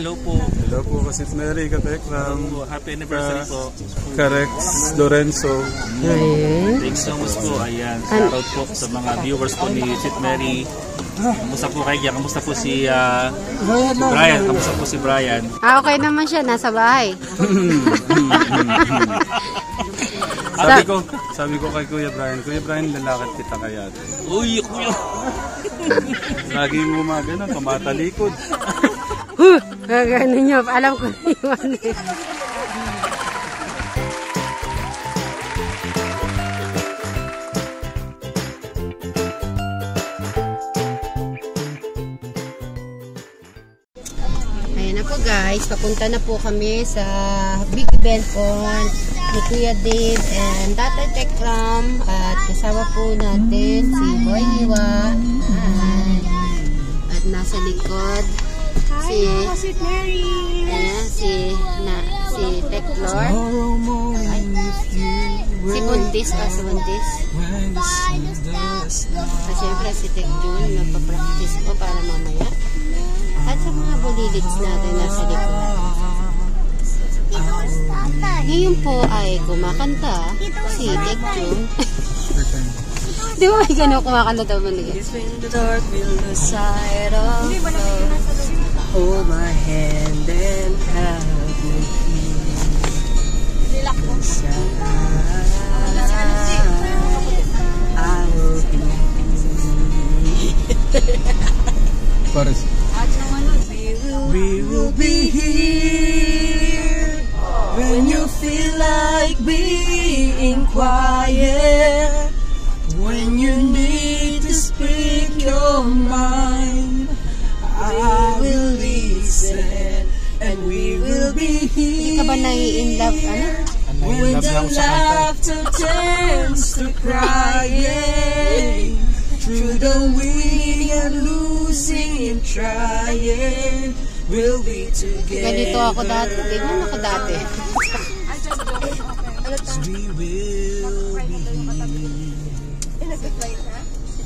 hello po. Hello po, Kasit Mary, Katekram, Hello po. Happy anniversary po. Karex Lorenzo. Ayan. Thanks so much po. Ayan, shoutout po sa mga viewers po ni Sit Mary. Kamusta po kayo? dyan? Kamusta po si, ah, si Brian? Kamusta po si Brian? Ah, okay naman siya. Nasa bahay. Sabi ko, sabi ko kay Kuya Brian, Kuya Brian, lalakad kita kaya. Uy, kuya. Lagi mo gumagano, tumatalikod. Huh! Gagano niyo. Alam ko na yun. eh. Po guys, papunta na po kami sa big event po ni Kuya Dave and Tatay Tekram at kasama po natin si Boy Iwa at nasa likod si Ayan, si na si Teklor. Ay, si Buntis pa si Buntis? At syempre si Tek Jun nagpa-practice po para mamaya. At sa mga bulilids natin nasa likod. Ngayon po ay kumakanta si Tek Jun di ba may gano'n kumakanta daw maligay In the dark, we'll the side of love. Hold my hand and have me here. I will be. We will be here when you feel like being quiet. When you need to speak your mind, ba nai-in love ano? When the laughter turns to crying, through the winning and losing and trying, we'll be together. Ganito ako dati. Ganyan ako dati. We will be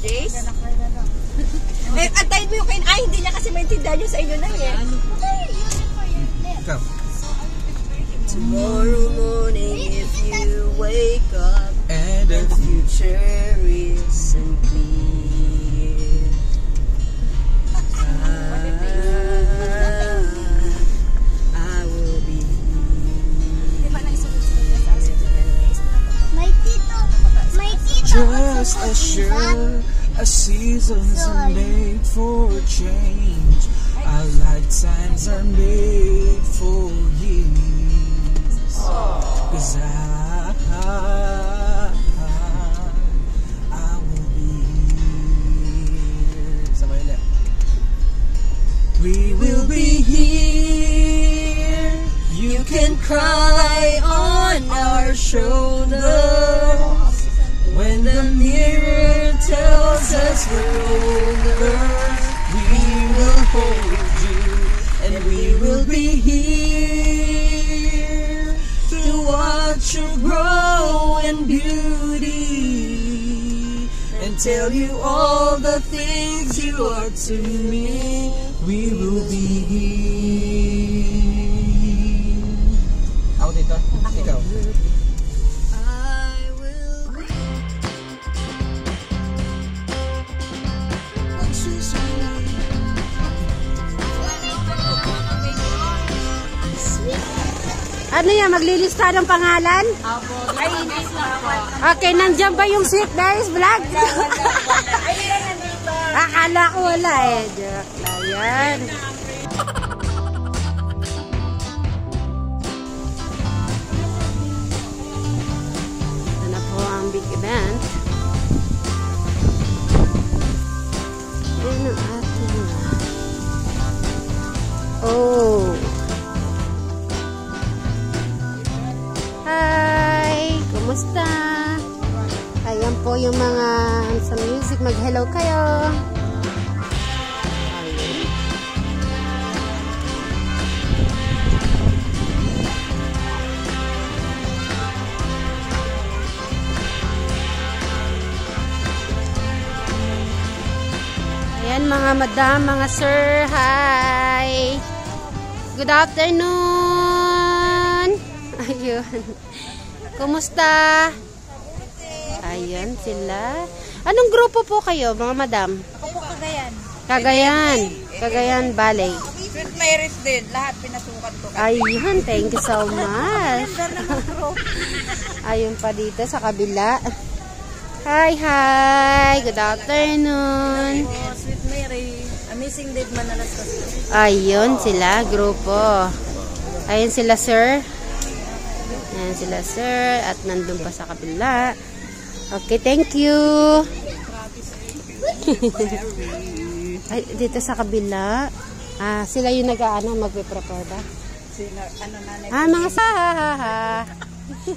Jace? Eh, antayin mo yung kain. Ay, hindi niya kasi maintindihan yung sa inyo na eh. Ikaw. Tomorrow morning, if you wake up And the future isn't clear, I, I will be May tito. May tito. just as sure as seasons are made for change. Our lifetimes are made and tell you all the things you are to me. We will be here. Ako dito. Ikaw. I will be. Ano yan? Maglilista ng pangalan? Ay, hindi lang. Okay, nandyan ba yung Sweet Guys Vlog? Akala ko wala eh. Joke lang yan. Ito na po ang big event. Ayan ang ating... Oh! Hi! Kumusta? Po yung mga sa music. Mag-hello kayo. Ayan mga madam, mga sir, hi! Good afternoon. Ayun. Kumusta? Ayun sila. Anong grupo po kayo, mga madam? Ako po kagayan. Cagayan. Cagayan Valley. Sweet Mary's din. Lahat pinasukan ko. Ayun, thank you so much. Ayun pa dito sa kabila. Hi, hi. Good afternoon. Sweet Mary. Amazing Dave Manalas kasi. Ayun sila, grupo. Ayun sila, sir. Ayan sila, sir. At nandun pa sa kabila. Okay, thank you. Ay, dito sa kabila. Ah, sila yung nag-ano, magpe-prepare ba? Ah, mga sa ha, ha, ha.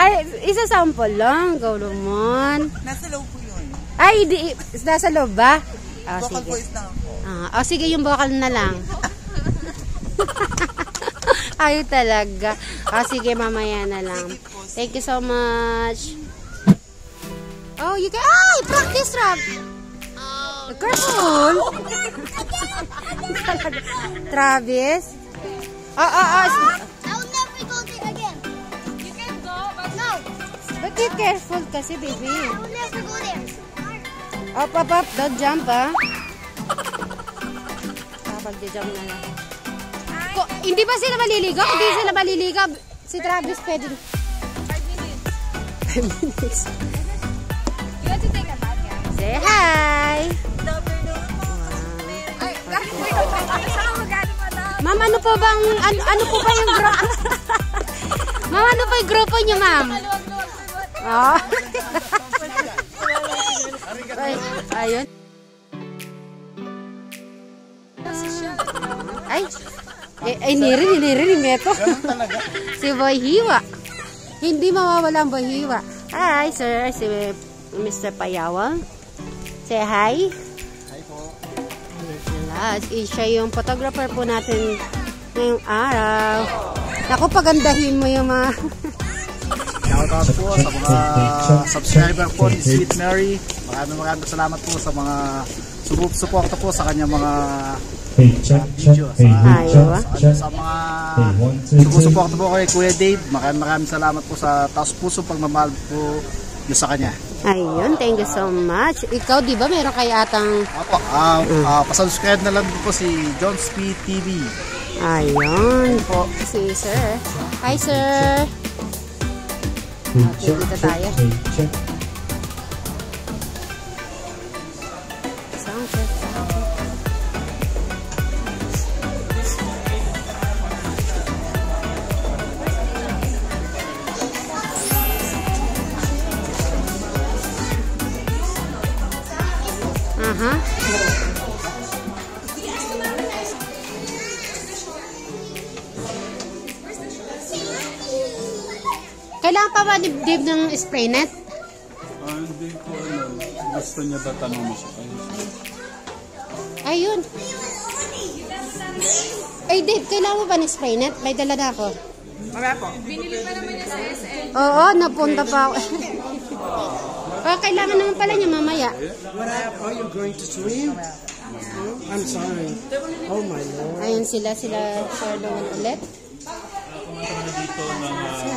Ay, isa sample lang. Go naman. Nasa loob po yun. Ay, di, nasa loob ba? Ah, Vocal sige. voice lang ako. Ah, oh, sige, yung vocal na lang. Ayaw talaga. Ah, sige, mamaya na lang. Thank you so much. Oh, you can... Ay! Practice rap! Oh, Careful! Travis? Oh, oh, oh. I'll never go there again. You can go, but no. But be careful kasi, baby. I will never go there. Up, up, up. Don't jump, ah. Kapag jump na lang. Ko, hindi ba sila maliligo? Hindi sila maliligo. Si Travis pwede. Five minutes. You want to take a bath, yeah? Say hi! Ito. Ma'am, ano po bang, ano, ano po ba yung grupo? ma'am, ano po yung grupo niyo, ma'am? Oh. Ay, ayun. Ay, eh, ay, nirin, nirin, meto. si Boy Hiwa. Hindi mawawala ang Boy Hiwa. Hi, sir. Si Mr. Payawang. Say hi. Hi po. Siya yung photographer po natin ngayong araw. Naku, pagandahin mo yung mga... Shoutout po sa mga subscriber po ni Sweet Mary. Maraming maraming salamat po sa mga sumusuporta po sa kanyang mga video. Sa, check, sa, sa mga Sumusuporta po kay Kuya Dave. Maraming maraming salamat po sa taos puso pagmamahal po niyo sa kanya. Ayun, thank you so much. Ikaw, di ba, meron kay atang... Opo, ah ah, pasubscribe na lang po si John Speed TV. Ayun po, si sir. Hi, sir. Okay, dito check. tayo. Kailangan pa ba Dave ng spray net? Ah, hindi ko alam. Gusto niya ba tanong mo siya? Ay, Ayun. Ay, Dave, kailangan mo ba ng spray net? May dala na ako. Wala po. Oo, napunta pa ako. oh, kailangan naman pala niya mamaya. Are you going to swim? I'm sorry. Oh my lord. Ayun sila, sila Noel ulit. dito ng uh, kanta. Oh,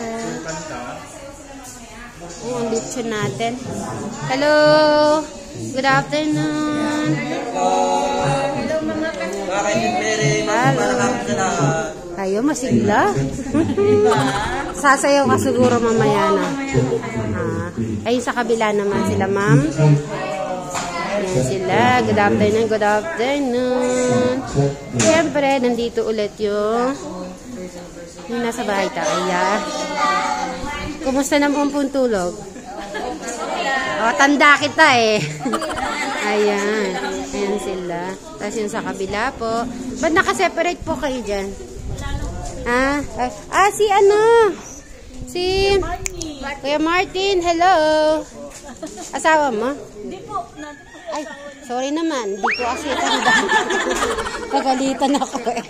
ang lechon natin. Hello! Good afternoon! Hello! Ayo, masigla. Sasayaw ka siguro mamaya na. Ah, ayun sa kabila naman sila, ma'am. Ayan sila. Good afternoon, good afternoon. Siyempre, nandito ulit yung yung nasa bahay tayo. Kumusta naman po tulog? Oh, tanda kita eh. Ayan. Ayan sila. Tapos yung sa kabila po. Ba't nakaseparate po kayo dyan? Ah, ah, si ano? Si Kuya Martin, hello. Asawa mo? Hindi po. Ay, sorry naman. Hindi ko kasi tanda. Pagalitan ako eh.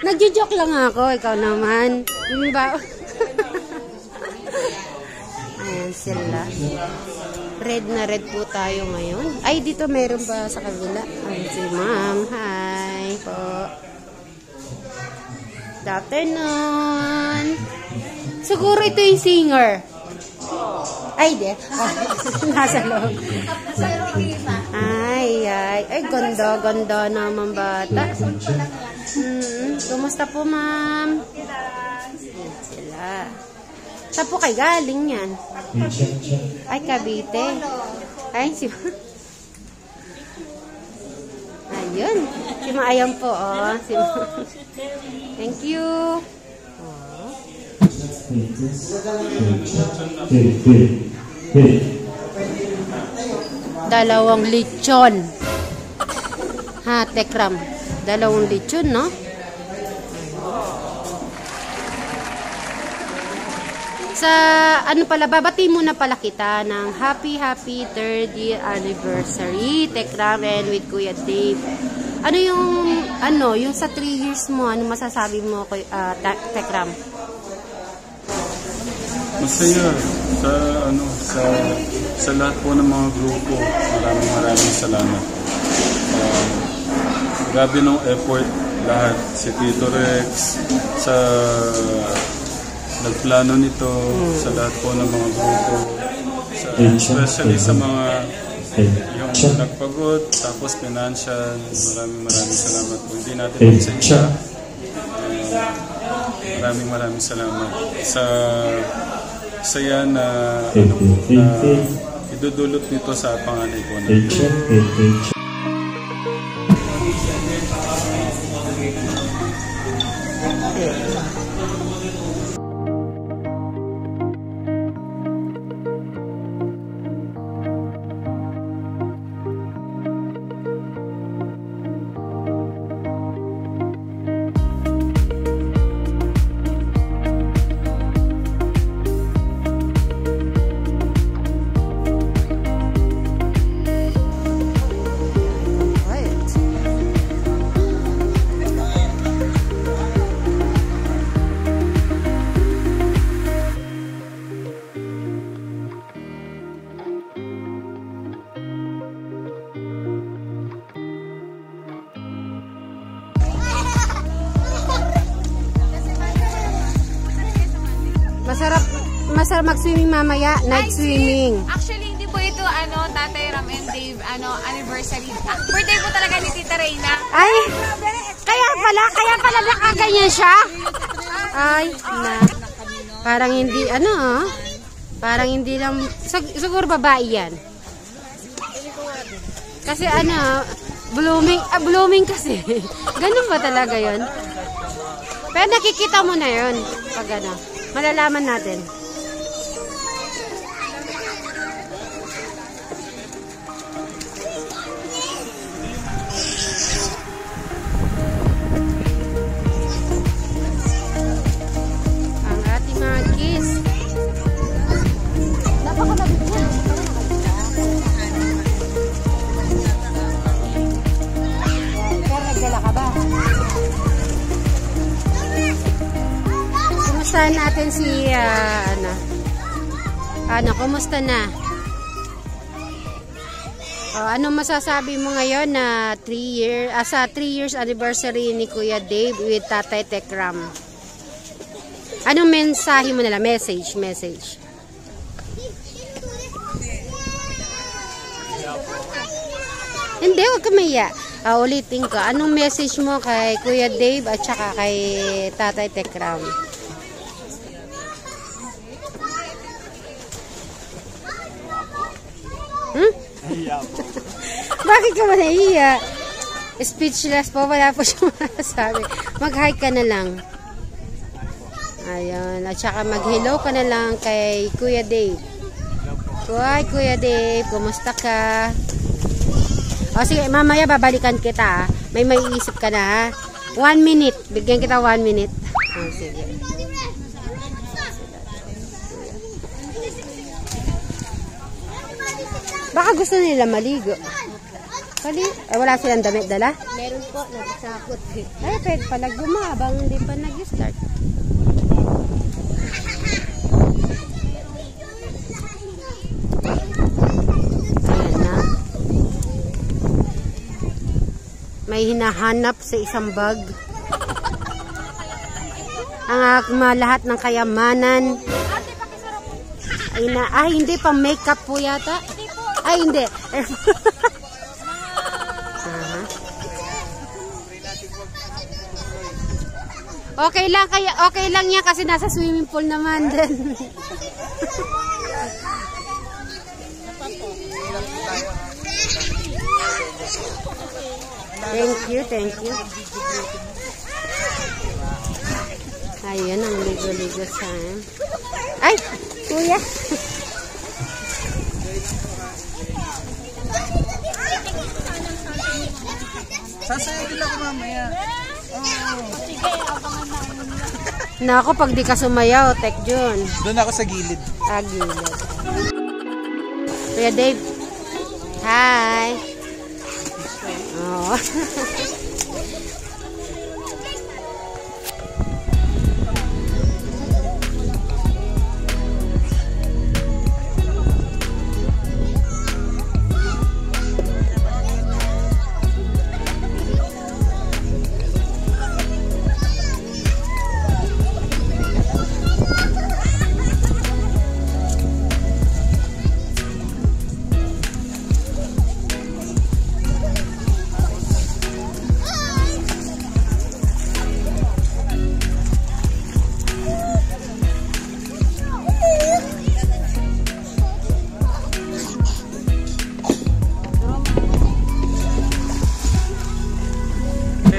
Nagjo-joke lang ako. Ikaw naman. Yung ba? cancel na. Red na red po tayo ngayon. Ay, dito meron ba sa kabila? Ay, si ma'am. Hi po. Good afternoon. Siguro ito yung singer. Ay, di. Ah, nasa loob. Ay, ay. Ay, ganda, ganda naman bata. Hmm, kumusta po, ma'am? Sila. Saan po kay galing yan? Ay, Cavite. Ay, si... Ayun. Si Maayam po, oh. Si Thank you. Hit. Dalawang lechon. Ha, tekram. Dalawang lechon, no? Sa ano pala, babati muna pala kita ng happy, happy third year anniversary, Tekram and with Kuya Dave. Ano yung, ano, yung sa 3 years mo, ano masasabi mo, Kuya- ah, Ta- Tekram? Masaya sa ano sa sa lahat po ng mga grupo. Maraming maraming salamat. Um, grabe ng effort lahat. Si Tito Rex, sa nagplano nito, sa lahat po ng mga grupo. Sa, especially sa mga yung nagpagod, tapos financial. Maraming maraming salamat po. Hindi natin magsensya. Maraming maraming salamat. Sa saya na ano po, na idudulot nito sa panganay ko na Masarap masarap mag-swimming mamaya, night swimming. Actually, hindi po ito, ano, Tatay Ram and Dave, ano, anniversary. Ah, birthday po talaga ni Tita Reyna. Ay, kaya pala, kaya pala nakaganyan siya. Ay, na. Parang hindi, ano ah. Parang hindi lang, sig- siguro babae yan. Kasi ano, blooming, ah, blooming kasi. Ganun ba talaga yon? Pero nakikita mo na yon pag ano, malalaman natin. Kumusta na? Oh, ano masasabi mo ngayon na 3 year, ah, sa 3 years anniversary ni Kuya Dave with Tatay Tekram? Anong mensahe mo nila? Message, message. Hindi, huwag ka maya. Ah, ulitin ko. Anong message mo kay Kuya Dave at saka kay Tatay Tekram? Hmm? Bakit ka ba naiiya? Speechless po, wala po siya masasabi. Mag-hi ka na lang. Ayun. At saka mag-hello ka na lang kay Kuya Dave. Kuya, Kuya Dave, kumusta ka? O sige, mamaya babalikan kita. ah. May maiisip ka na ha. One minute. Bigyan kita one minute. O sige. Baka gusto nila maligo. Kali, eh, wala silang damit dala? Meron po, nagsakot. Ay, pwede pala gumabang hindi pa nag-start. May hinahanap sa isang bag. ang ak- ma- lahat ng kayamanan. Ay, na, ay, hindi pa makeup po yata. Ay, hindi. Okay lang kaya okay lang yan kasi nasa swimming pool naman din. thank you, thank you. Ayun ang ligo-ligo sa Ay, kuya. Sasayaw din ako mamaya. Nako, pag di ka sumayaw, tek Jun. Doon ako sa gilid. Agilid. Kuya Dave. Hi. Oh.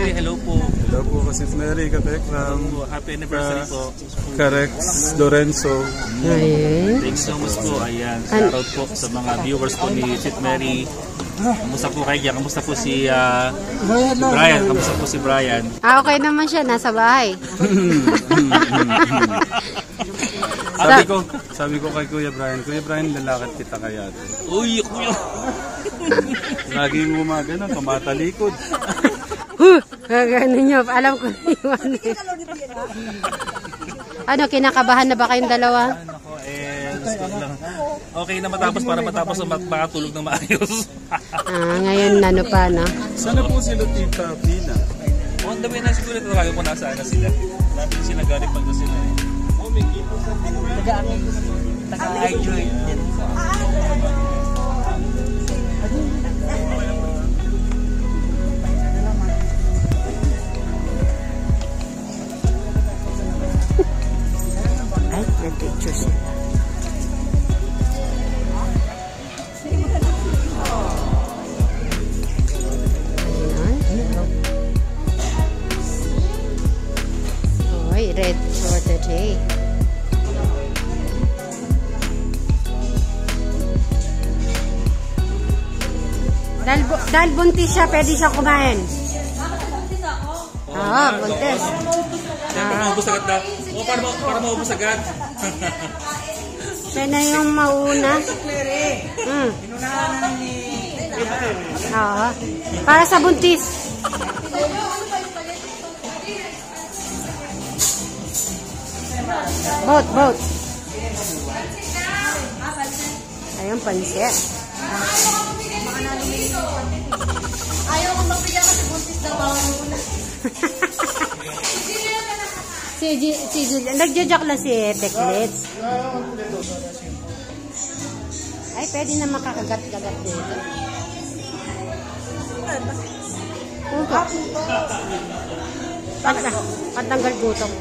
Hey, hello po. Hello po kasi Mary Katekram. Happy anniversary po. Karex Lorenzo. Ayun. Thanks so much po. Ayan, shoutout po sa mga viewers po ni Sweet Mary. Kamusta po kayo? Kamusta po si, si Brian? Kamusta po si Brian? Ah, okay naman siya. Nasa bahay. Sabi ko, sabi ko kay Kuya Brian, Kuya Brian, lalakad kita kaya. Uy, kuya! Laging umaga na, pamatalikod. Huh! Gano'n niyo. Alam ko na yun. ano, kinakabahan na ba kayong dalawa? Ako, eh, gusto ko lang. Okay na matapos para matapos na mat- makatulog na maayos. Ah, ngayon ano pa, no? Sana po si Lutita Pina. On the way na siguro ito tayo kung nasaan na sila. Natin sila galing pag sila eh. Oh, may kito sa Taga-enjoy. Ay, may picture sila. Oy, red for the day. Dahil, bu- dahil buntis siya, pwede siya kumain. Oo, buntis. Para maubos agad na. O, para, ma- para maubos agad. Siya na yung mauna. Hmm. Oo. Para sa buntis. Boat, boat. Ayun, pansit. Ayaw ko magbigyan kasi buntis na bawal muna. Si, si Julia, nagja-joke lang si Teklits. Ay, pwede na makakagat-kagat dito. Puto. Pantang, pantanggal gutom.